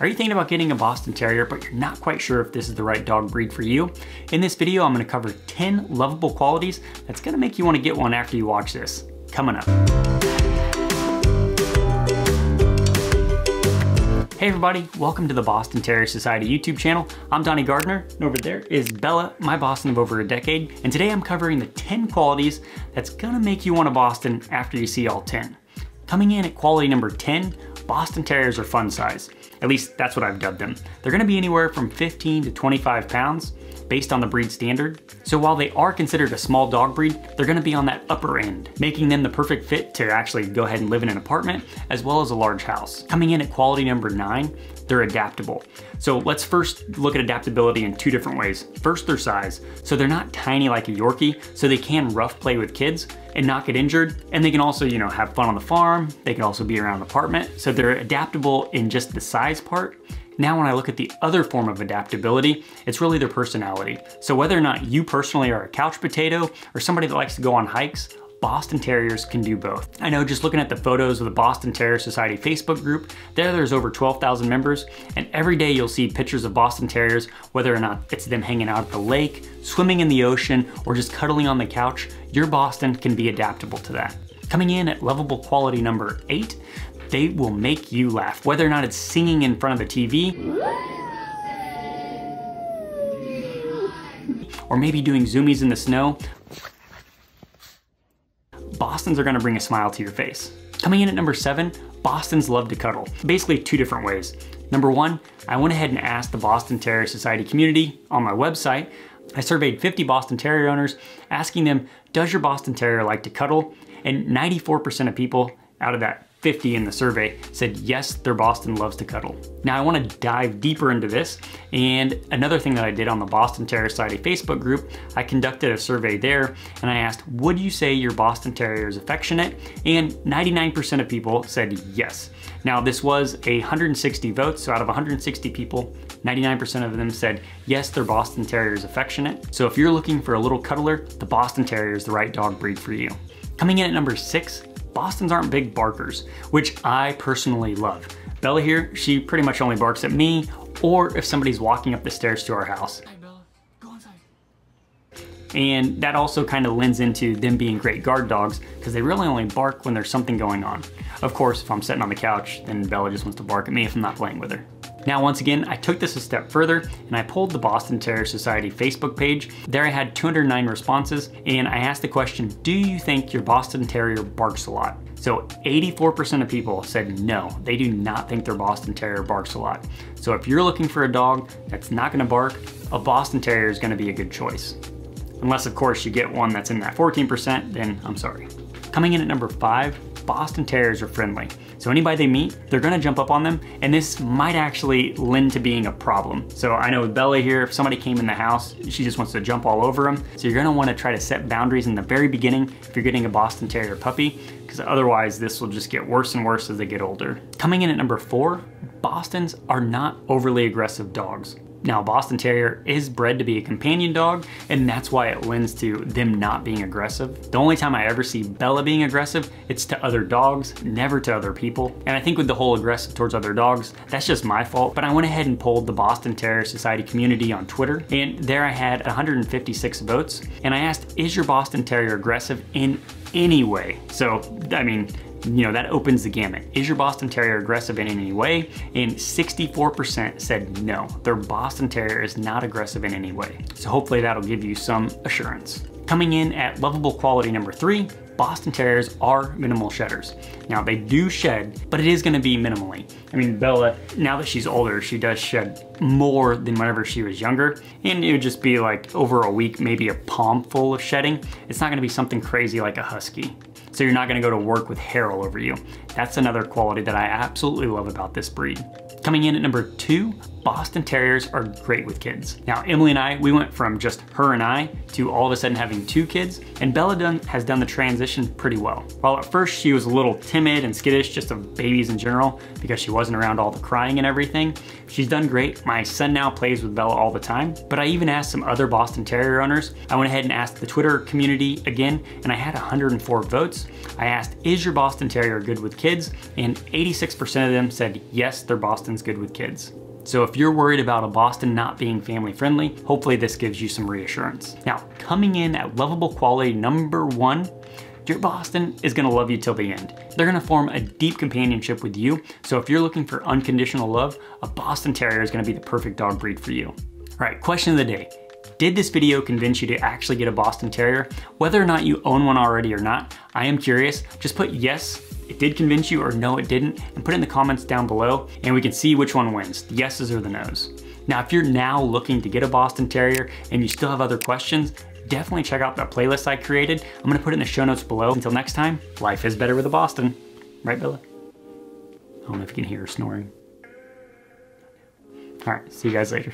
Are you thinking about getting a Boston Terrier, but you're not quite sure if this is the right dog breed for you? In this video, I'm gonna cover 10 lovable qualities that's gonna make you wanna get one after you watch this. Coming up. Hey everybody, welcome to the Boston Terrier Society YouTube channel. I'm Donnie Gardner, and over there is Bella, my Boston of over a decade, and today I'm covering the 10 qualities that's gonna make you want a Boston after you see all 10. Coming in at quality number 10, Boston Terriers are fun size. At least that's what I've dubbed them. They're gonna be anywhere from 15 to 25 pounds based on the breed standard. So while they are considered a small dog breed, they're gonna be on that upper end, making them the perfect fit to actually go ahead and live in an apartment as well as a large house. Coming in at quality number nine, they're adaptable. So let's first look at adaptability in two different ways. First, their size. So they're not tiny like a Yorkie, so they can rough play with kids and not get injured. And they can also, you know, have fun on the farm. They can also be around an apartment. So they're adaptable in just the size part. Now when I look at the other form of adaptability, it's really their personality. So whether or not you personally are a couch potato or somebody that likes to go on hikes, Boston Terriers can do both. I know just looking at the photos of the Boston Terrier Society Facebook group, there there's over 12,000 members, and every day you'll see pictures of Boston Terriers, whether or not it's them hanging out at the lake, swimming in the ocean, or just cuddling on the couch, your Boston can be adaptable to that. Coming in at lovable quality number eight, they will make you laugh, whether or not it's singing in front of the TV, or maybe doing zoomies in the snow, Bostons are gonna bring a smile to your face. Coming in at number seven, Bostons love to cuddle. Basically two different ways. Number one, I went ahead and asked the Boston Terrier Society community on my website, I surveyed 50 Boston Terrier owners, asking them, does your Boston Terrier like to cuddle? And 94% of people out of that 50 in the survey said yes, their Boston loves to cuddle. Now I wanna dive deeper into this. And another thing that I did on the Boston Terrier Society Facebook group, I conducted a survey there and I asked, would you say your Boston Terrier is affectionate? And 99% of people said yes. Now this was 160 votes, so out of 160 people, 99% of them said, yes, their Boston Terrier is affectionate. So if you're looking for a little cuddler, the Boston Terrier is the right dog breed for you. Coming in at number six, Bostons aren't big barkers, which I personally love. Bella here, she pretty much only barks at me or if somebody's walking up the stairs to our house. Hi Bella, go inside. And that also kind of lends into them being great guard dogs because they really only bark when there's something going on. Of course, if I'm sitting on the couch, then Bella just wants to bark at me if I'm not playing with her. Now, once again, I took this a step further and I pulled the Boston Terrier Society Facebook page. There I had 209 responses and I asked the question, do you think your Boston Terrier barks a lot? So 84% of people said no, they do not think their Boston Terrier barks a lot. So if you're looking for a dog that's not gonna bark, a Boston Terrier is gonna be a good choice. Unless of course you get one that's in that 14%, then I'm sorry. Coming in at number five, Boston Terriers are friendly. So anybody they meet, they're gonna jump up on them, and this might actually lend to being a problem. So I know with Bella here, if somebody came in the house, she just wants to jump all over them. So you're gonna wanna try to set boundaries in the very beginning if you're getting a Boston Terrier puppy, because otherwise this will just get worse and worse as they get older. Coming in at number four, Bostons are not overly aggressive dogs. Now, Boston Terrier is bred to be a companion dog, and that's why it lends to them not being aggressive. The only time I ever see Bella being aggressive, it's to other dogs, never to other people. And I think with the whole aggressive towards other dogs, that's just my fault, but I went ahead and polled the Boston Terrier Society community on Twitter, and there I had 156 votes, and I asked, is your Boston Terrier aggressive in any way? So, I mean, you know, that opens the gamut. Is your Boston Terrier aggressive in any way? And 64% said no, their Boston Terrier is not aggressive in any way. So hopefully that'll give you some assurance. Coming in at lovable quality number three, Boston Terriers are minimal shedders. Now they do shed, but it is gonna be minimally. I mean, Bella, now that she's older, she does shed more than whenever she was younger. And it would just be like over a week, maybe a palm full of shedding. It's not gonna be something crazy like a Husky so you're not gonna go to work with hair all over you. That's another quality that I absolutely love about this breed. Coming in at number two, Boston Terriers are great with kids. Now, Emily and I, we went from just her and I to all of a sudden having two kids, and Bella done, has done the transition pretty well. While at first she was a little timid and skittish just of babies in general, because she wasn't around all the crying and everything, she's done great. My son now plays with Bella all the time, but I even asked some other Boston Terrier owners. I went ahead and asked the Twitter community again, and I had 104 votes. I asked, is your Boston Terrier good with kids? And 86% of them said yes, their Boston's good with kids. So if you're worried about a Boston not being family friendly, hopefully this gives you some reassurance. Now, coming in at lovable quality number one, your Boston is gonna love you till the end. They're gonna form a deep companionship with you, so if you're looking for unconditional love, a Boston Terrier is gonna be the perfect dog breed for you. All right, question of the day. Did this video convince you to actually get a Boston Terrier? Whether or not you own one already or not, I am curious. Just put yes, it did convince you or no, it didn't, and put it in the comments down below and we can see which one wins, the yeses or the nos. Now, if you're now looking to get a Boston Terrier and you still have other questions, definitely check out that playlist I created. I'm gonna put it in the show notes below. Until next time, life is better with a Boston. Right, Bella? I don't know if you can hear her snoring. All right, see you guys later.